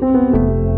Música